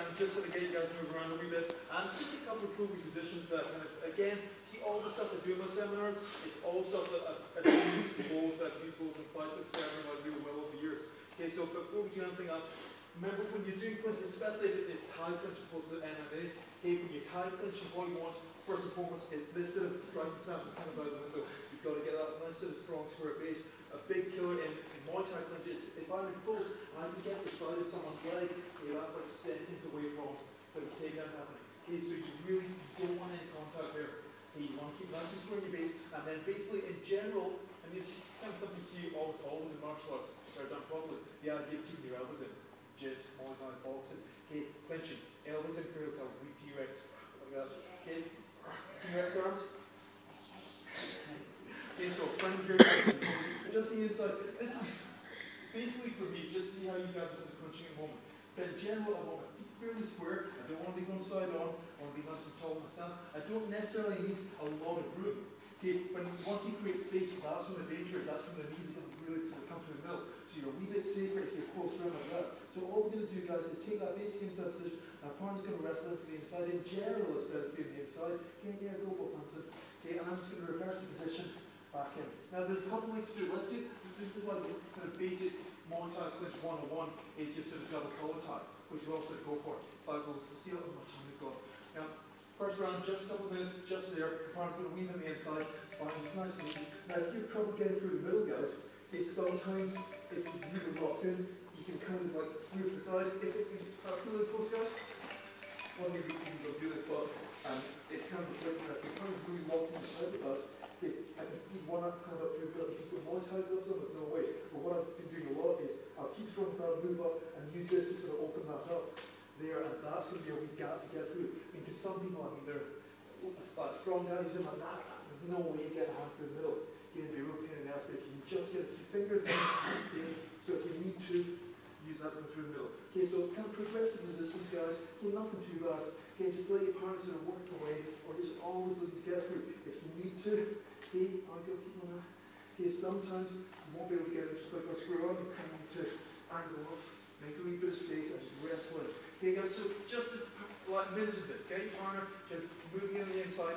around, just sort of get you guys move around a wee bit, and just a couple of cool positions that kind of, again, see all the stuff I do in my seminars, it's all stuff that I've, I've used goals, I've used goals in five, six, seven, I do well over the years. Okay, so before we do anything else, remember you're especially if it is Thai clinch as opposed to MMA, okay, when you're Thai clinching, what you want, first and foremost, is this sort of striking stance is kind of out the window. You've got to get that nice sort of strong square base. A big killer in, in Muay Thai clinches, if I'm in close and I can get the side of someone's leg, you're not like seconds away from sort of takedown happening. Okay, so you really don't want any contact there. Okay, you want to keep nice and square in your base, and then basically in general, and it's kind of something to see always, always in martial arts, they're done properly, the idea of keeping your elbows in. Jiu-jitsu, Muay Thai, boxing, clinching, elbows in for yourself, weak T-Rex. Oh okay, T-Rex arms. Okay, so front here, just the inside. This is basically for me, just see how you guys are crunching at the moment. But in general, I want my feet fairly square. I don't want to be going side on. I want to be nice and tall in my stance. I don't necessarily need a lot of room. Okay, when once you create space, that's when the danger is. That's when the knees are really sort of come to the middle. So you're a wee bit safer if you're close around like that. So all going is take that basic position. Our partner's going to wrestle in from the inside. In general, it's better to be on the inside. Yeah, yeah, go hands in. Okay, and I'm just going to reverse the position back in. Now, there's a couple ways to do it. Let's do, this is like sort of basic Muay clinch 101 is just sort of double collar tie, which we'll also go for. But we'll see how much time we've got. Now, first round, just a couple of minutes, just there. Partner's going to weave on the inside. Fine, it's nice and easy. Now, if you trouble getting through the middle, guys, okay, sometimes if it's really locked in, you can kind of like move the side. If it can really close, guys, one of you can do this, but um, it's kind of break if you're kind of really walking the side of that, I can feed one up kind of up the If you put more Thai gloves on, there's no way. But what I've been doing a lot is I'll keep throwing down, move up, and use this to sort of open that up there, and that's going to be a wee gap to get through. I mean, Because some people, I mean, they're uh, strong guys, and like that, there's no way you get a hand through the middle. Going to be real pain in the ass, but if you can just get a few fingers in, okay, so if you need to, use that one through the middle. Okay, so kind of progressive resistance, guys. Nothing too bad. Okay, just let your partners sort of work away, or just all of them get through. If you need to, okay, I'll go keep on that. Okay, sometimes you won't be able to get it just like our square on, you kind of need to angle off, make a wee bit of space, and just wrestle in. Okay, guys, so just this like minute of this, okay, your partner just moving in the inside.